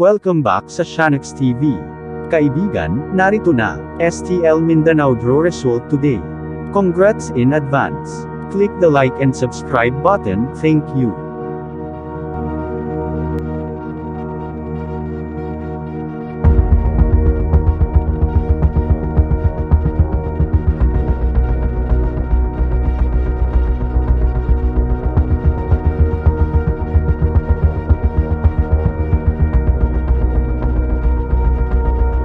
Welcome back sa Shanex TV. Kaibigan, narito na, STL Mindanao draw result today. Congrats in advance. Click the like and subscribe button, thank you.